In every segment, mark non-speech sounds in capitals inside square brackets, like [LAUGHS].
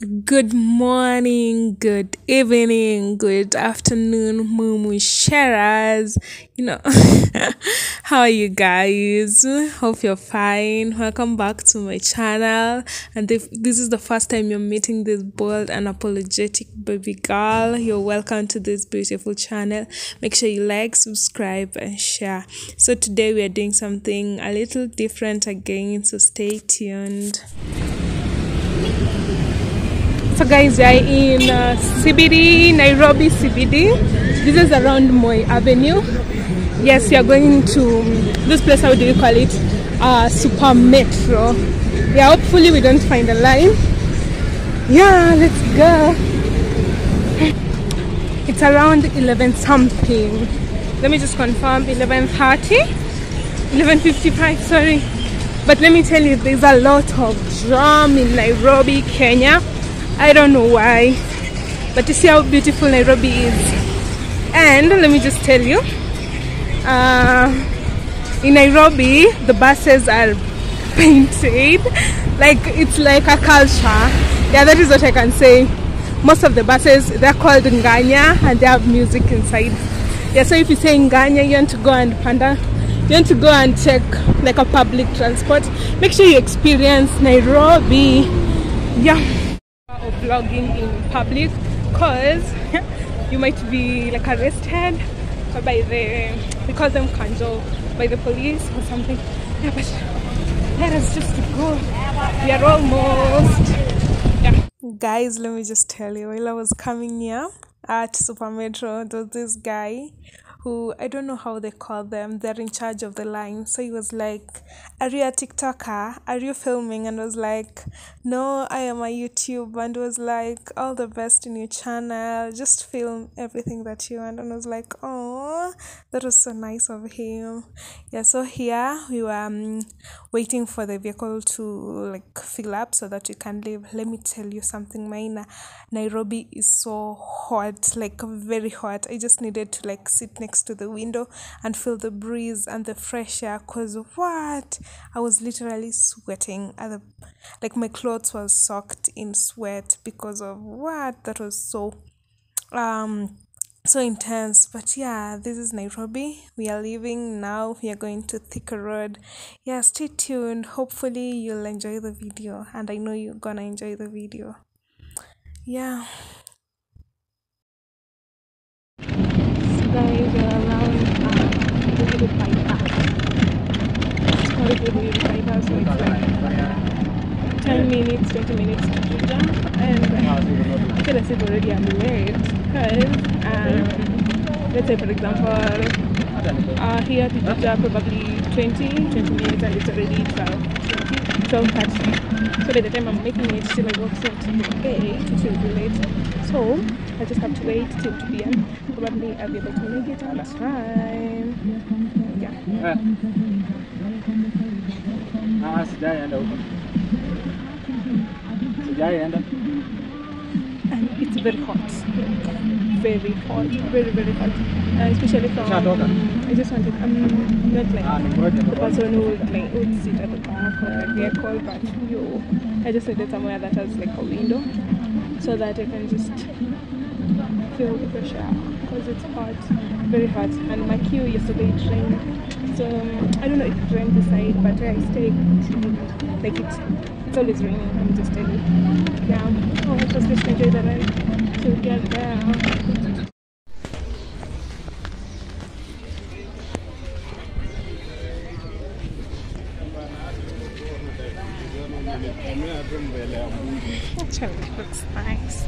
Good morning, good evening, good afternoon, Mumusheras. You know, [LAUGHS] how are you guys? Hope you're fine. Welcome back to my channel. And if this is the first time you're meeting this bold and apologetic baby girl, you're welcome to this beautiful channel. Make sure you like, subscribe, and share. So, today we are doing something a little different again, so stay tuned. So guys, we are in uh, CBD, Nairobi CBD. This is around Moi Avenue. Yes, we are going to this place. How do you call it? Uh, Super Metro. Yeah, hopefully we don't find a line. Yeah, let's go. It's around 11 something. Let me just confirm 11:30, 11:55. Sorry, but let me tell you, there's a lot of jam in Nairobi, Kenya. I don't know why, but you see how beautiful Nairobi is. And let me just tell you, uh, in Nairobi, the buses are [LAUGHS] painted like it's like a culture. Yeah, that is what I can say. Most of the buses they're called Nganya and they have music inside. Yeah, so if you say Nganya, you want to go and panda, you want to go and check like a public transport. Make sure you experience Nairobi. Yeah vlogging in public because [LAUGHS] you might be like arrested by the we call them kanjo by the police or something. Yeah but let us just go. We are almost yeah. Guys let me just tell you while i was coming here at super metro there was this guy who I don't know how they call them. They're in charge of the line. So he was like, Are you a TikToker? Are you filming? And was like, No, I am a YouTube. And was like, All the best in your channel. Just film everything that you want. And I was like, Oh, that was so nice of him. Yeah, so here we were um, waiting for the vehicle to like fill up so that we can leave. Let me tell you something, Maina. Nairobi is so hot, like very hot. I just needed to like sit next to the window and feel the breeze and the fresh air because what? I was literally sweating. At the like my clothes was soaked in sweat because of what? That was so um so intense. But yeah this is nairobi. We are leaving now. We are going to thika road. Yeah stay tuned. Hopefully you'll enjoy the video and i know you're gonna enjoy the video. Yeah guys are around uh, Goodwood bypass. It's called Goodwood bypass, so it's like 10 minutes, 20 minutes to Juja. And I feel as already I'm late because, um, let's say, for example, uh, here to Juja probably 20, 20 minutes, and it's already 12, 12 30. So by the time I'm making it till I out to the it will be late. So I just have to wait till 2 p.m. Probably I'll be able to make it on time. Yeah. Ah, sijaenda huko. And it's very hot. Very hot. Very, very hot. Uh, especially from. I just wanted. I'm not like. Ah, the person who would, like, would sit at the back or a vehicle, but you, I just needed somewhere that has like a window so that I can just feel the fresh air because it's hot, very hot. And my queue yesterday it rained, so I don't know if it rained this side, but where I stay, it, like it's, it's always raining. Me just tell you. Yeah. Oh, the we get there. It looks nice.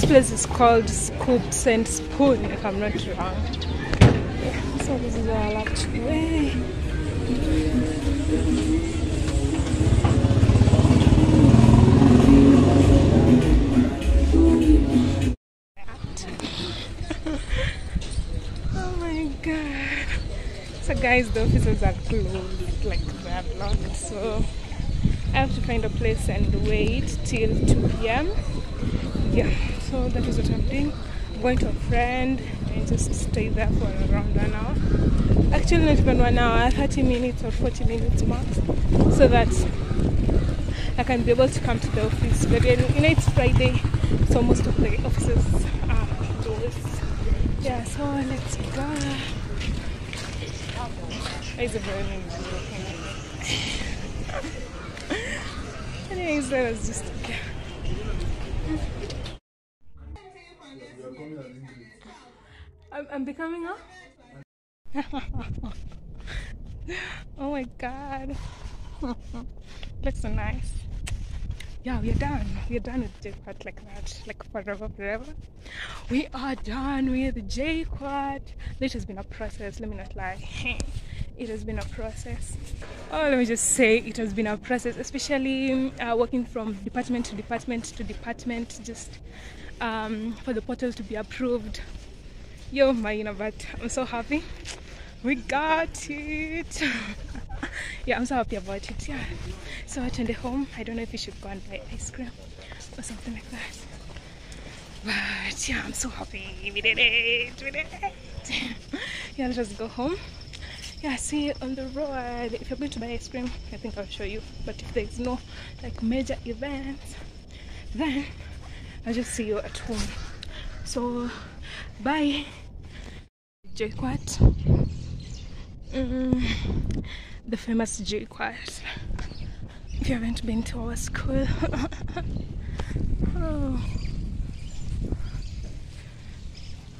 This place is called Scoops and Spoon, if I'm not wrong. So this is where I like to be. [LAUGHS] Oh my god. So guys, the offices are closed, like they're locked. So I have to find a place and wait till 2 p.m. Yeah, so that is what I'm doing. I'm going to a friend and just stay there for around one hour. Actually, not even one hour, 30 minutes or 40 minutes max, so that I can be able to come to the office. But then, you know, it's Friday, so most of the offices are closed. Yeah, so let's go. It's a very [LAUGHS] Anyways, that was just I'm, I'm becoming a. [LAUGHS] oh my god. Looks so nice. Yeah, we're done. We're done with J Quad like that. Like forever, forever. We are done with the JKUAT. It has been a process, let me not lie. [LAUGHS] it has been a process. Oh, let me just say it has been a process, especially uh, working from department to department to department, just um, for the portal to be approved. Yo, my, but I'm so happy. We got it. [LAUGHS] yeah, I'm so happy about it. Yeah. So I turned home. I don't know if we should go and buy ice cream or something like that. But yeah, I'm so happy. We did it. We did it. [LAUGHS] yeah, let us just go home. Yeah, see you on the road. If you're going to buy ice cream, I think I'll show you. But if there's no like major events, then I'll just see you at home. So, bye. JKUAT. Mm, the famous JKUAT. If you haven't been to our school. [LAUGHS] oh.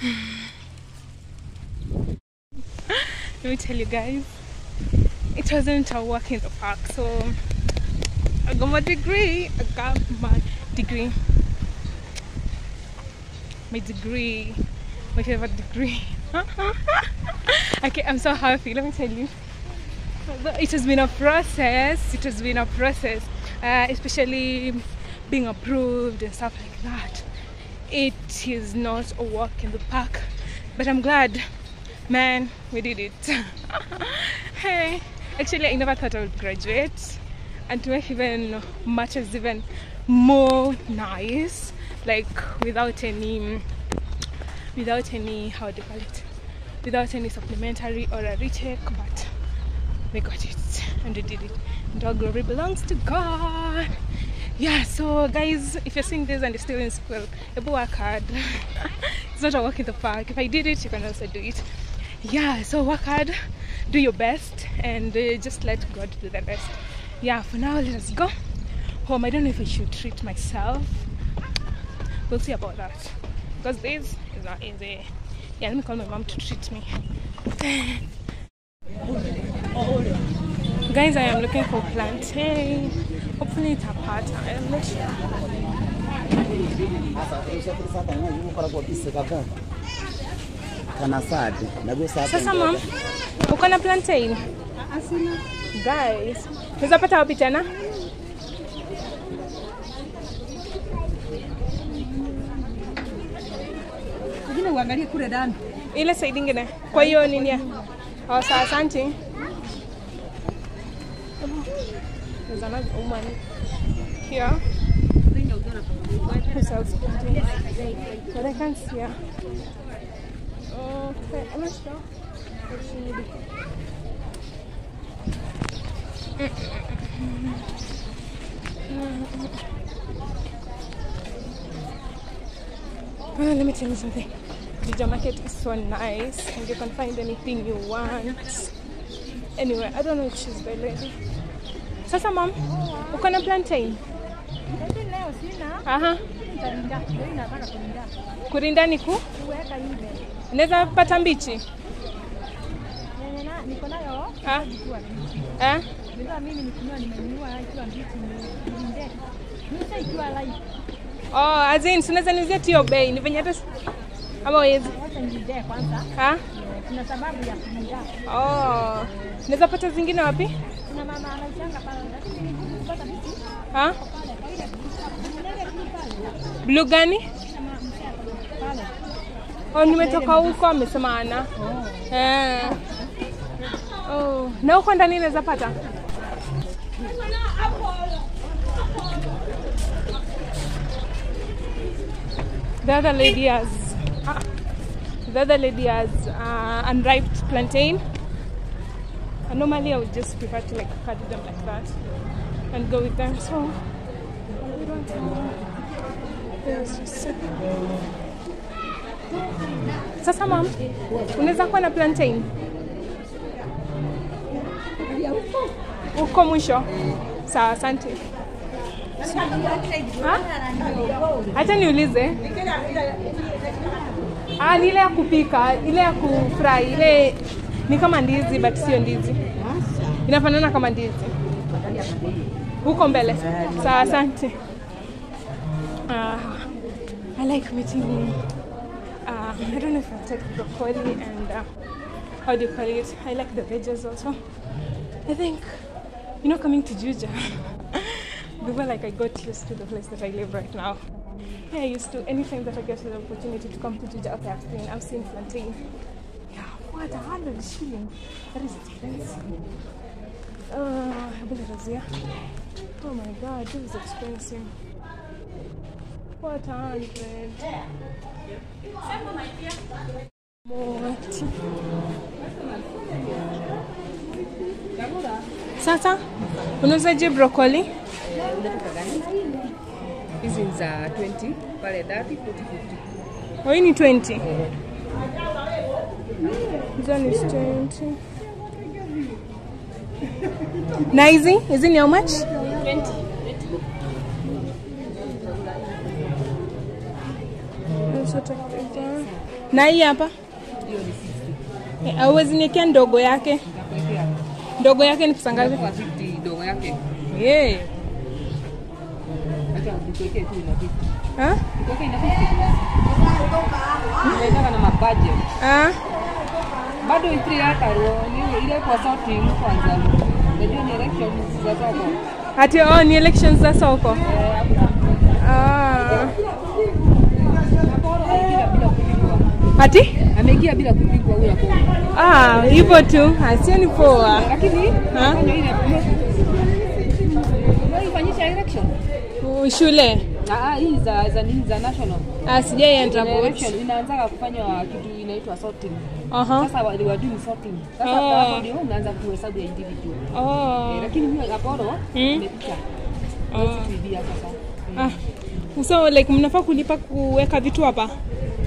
[SIGHS] Let me tell you guys, it wasn't a walk in the park. So I got my degree. I got my degree. My degree. My favorite degree. [LAUGHS] okay, I'm so happy. Let me tell you. It has been a process. It has been a process, uh, especially being approved and stuff like that. It is not a walk in the park, but I'm glad, man, we did it. [LAUGHS] hey, actually, I never thought I would graduate, and to make even matters even more nice, like without any, without any, how do you call it, without any supplementary or a retake, but we got it. And we did it. And all glory belongs to god. Yeah so guys if you're seeing this and you're still in school you work hard it's not a walk in the park. If i did it you can also do it. Yeah so work hard do your best and uh, just let god do the rest. Yeah for now let us go home. I don't know if i should treat myself we'll see about that because this is not easy yeah let me call my mom to treat me [LAUGHS] Guys, I am looking for plantain. Hopefully it's a part. I am not sure. Sasa mom, uko plantain? Guys, tunaweza pata wapi tena? Uangalie kule ndani. Ile side ingine. Kwa hiyo nini? Oh, sawa, asante. Here. But I let me tell you something. The market is so nice and you can find anything you want. Anyway, I don't know if she's the lady. Sasa mom, uko na plantain? Aha. Kurinda ni ku? Pata mbichi? Niko nayo. Mbichi. Eh? Ndio mimi nikunua nimenunua mbichi ni. Oh, as in, si unaweza niuzia tu hiyo bei ama wezi Oh. Naweza pata zingine wapi? Ha? Blue gani? Oh, nimetoka huko amesema ana. Oh. Eh. Oh. Na huko ndani naweza pata? The other lady has The other lady has uh, unripe plantain. And normally I would just prefer to like cut them like that and go with them. So we don't have. Sasa mam unaweza kuwa na plantain uko mwisho sawa asante? Hacha niulize. Ah, ni ile ya kupika ile ya kufry ile ni kama ndizi but sio ndizi. Inafanana kama ndizi. Huko mbele. Sawa asante. Uh, I like meeting you. uh, I don't know if I take broccoli and uh, how do you call it? I like the veggies also. I think, you know, coming to Juja, before like I got used to the place that I live right now. Yeah, I used to, anytime that I get the opportunity to come to Juja, okay, I've seen, I've seen plantain. Yeah, what, a hundred shilling? That is expensive. Uh. Oh my god, this is expensive. What a hundred. What? Sasa unauzaje broccoli? Unataka gani? Hizi ni za 20 pale 30 40 50. Oh, hii ni 20. Hizo ni 20. Na hizi? Hizi ni how much? 20. Na hii hapa? auwezi niekea 60. Eh, Hauwezi ndogo yake. Ndogo yake ni kusangaza ngapi? kwa 50 dogo yake. Yeah. Soko. Ati oh, ni elections za soko. Ah. Ameingia bila. Ati? Ameingia bila kupigwa huyo. Ah, hivyo tu. asioni poa. Lakini Shule. Ah, hii za za nini za national. Ah, election inaanza kufanywa kitu inaitwa sorting. Aha. Sasa sorting. Sasa Ah. hapo ndio unaanza kuhesabu ya individual. Oh. Eh, lakini mimi Apollo Mm. Ah. Kuibia sasa. Ah. So like mnafaa kulipa kuweka vitu hapa?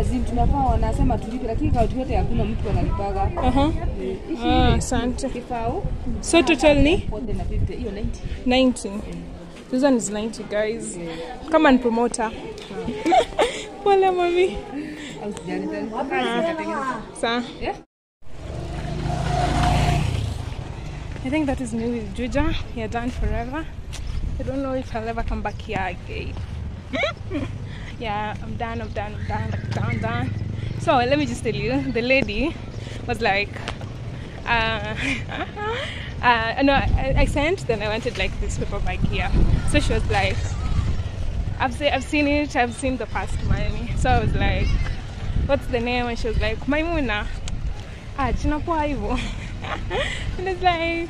Azim tunafaa wanasema tulipe lakini hakuna mtu analipaga. Aha. Eh, Ah, asante. Kifao So total ni 40 na 50 hiyo 90. 90. This one is 90 guys. Come and promoter. Pole [LAUGHS] mami. I think that is me with Juja. Are done forever. I don't know if I'll ever come back here again. [LAUGHS] yeah, I'm done, I'm done, I'm done, done, done. So let me just tell you, the lady was like, uh, [LAUGHS] uh, no, I, I sent, then I wanted like this paper bag here. So she was like, I've, se- I've seen it, I've seen the past Miami. So I was like, what's the name? And she was like, Maimuna. Ah, poa hivyo. [LAUGHS] and it's like,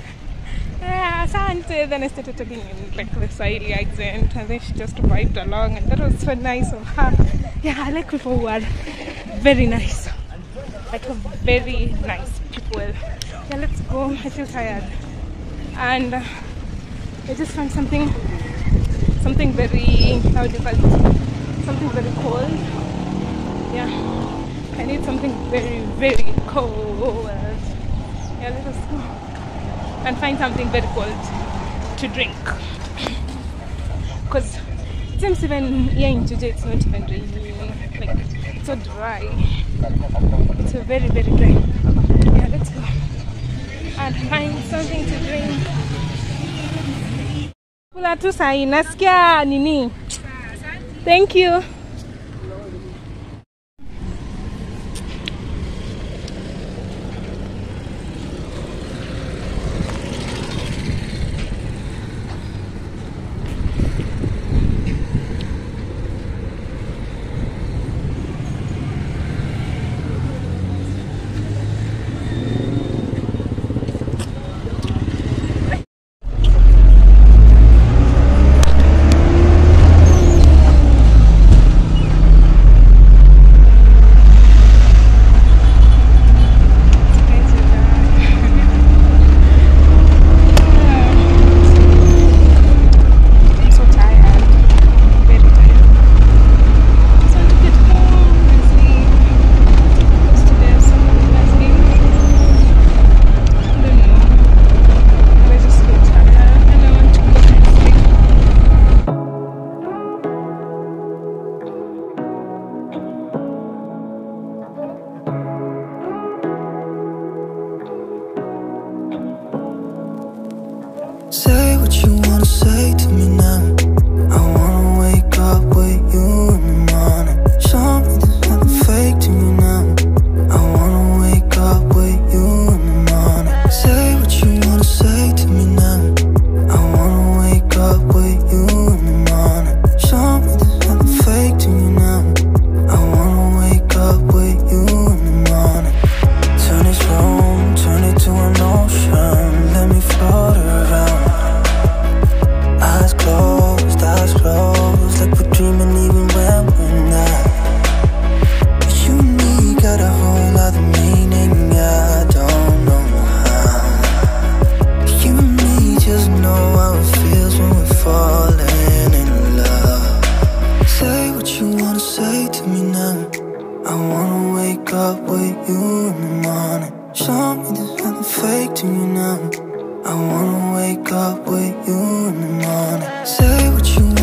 yeah, asante. Then I started talking in like the Swahili accent, and then she just vibed along, and that was so nice of her. Yeah, I like people who are very nice, like very nice people. Yeah, let's go. I feel tired, and I just found something, something very how do you call it? Something very cold. Yeah, I need something very, very cold. Yeah, let us go and find something very cold to drink. Because it seems even here in Juja it's not even really like it's so dry. It's a very, very dry. Yeah, let's go and find something to drink. Tu sahi, nasikia nini? Thank you. with you in the morning. Show me there's nothing fake to you now. I wanna wake up with you in the morning. Say what you want.